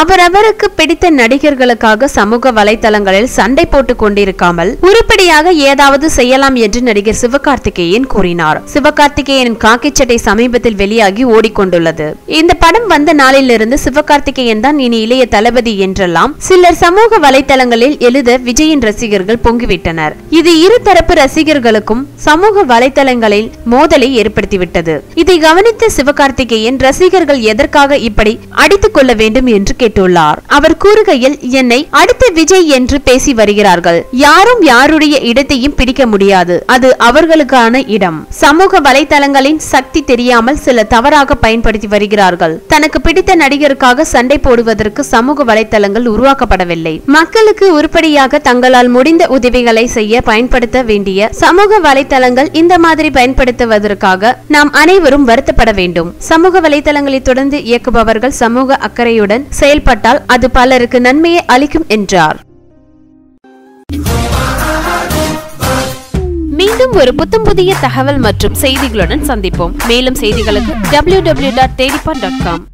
அவரவருக்கு பிடித்த நடிகர்களுக்காக சமூக வலைதளங்களில் சண்டை போட்டுக் கொண்டிருக்காமல் உருப்படியாக ஏதாவது செய்யலாம் என்று நடிகர் சிவகார்த்திகேயன் கூறினார். சிவகார்த்திகேயன் காக்கிச்சட்டை சமீபத்தில் வெளியாகி ஓடிக்கொண்டுள்ளது. இந்த படம் வந்த நாளிலிருந்து சிவகார்த்திகேயன் தான் இனி இளைய தளபதி என்றெல்லாம் சிலர் சமூக வலைதளங்களில் எழுத விஜயின் ரசிகர்கள் பொங்கிவிட்டனர். இது இருதரப்பு ரசிகர்களுக்கும் சமூக வலைதளங்களில் மோதலை ஏற்படுத்திவிட்டது. இதை கவனித்த சிவகார்த்திகேயன் ரசிகர்கள் எதற்காக இப்படி அடித்துக் கொள்ள வேண்டும் என்று கேட்டுள்ளார். அவர் கூறுகையில் என்னை அடுத்த விஜய் என்று பேசி வருகிறார்கள். யாரும் யாருடைய இடத்தையும் பிடிக்க முடியாது. அது அவர்களுக்கான இடம். சமூக வலைதளங்களின் சக்தி தெரியாமல் சில தவறாக பயன்படுத்தி வருகிறார்கள். தனக்கு பிடித்த நடிகருக்காக சண்டை போடுவதற்கு சமூக வலைதளங்கள் உருவாக்கப்படவில்லை. மக்களுக்கு உருப்படியாக தங்களால் முடிந்த உதவிகளை செய்ய பயன்படுத்த வேண்டிய சமூக வலைதளங்கள் இந்த மாதிரி பயன்படுத்துவதற்காக நாம் அனைவரும் வருத்தப்பட வேண்டும். சமூக வலைதளங்களை தொடர்ந்து இயக்குபவர்கள் சமூக அக்கறையுடன் செயல் செயல்பட்டால் அது பலருக்கு நன்மையை அளிக்கும் என்றார். மீண்டும் ஒரு புத்தம் புதிய தகவல் மற்றும் செய்திகளுடன் சந்திப்போம். மேலும் செய்திகளுக்கு W W dot dot com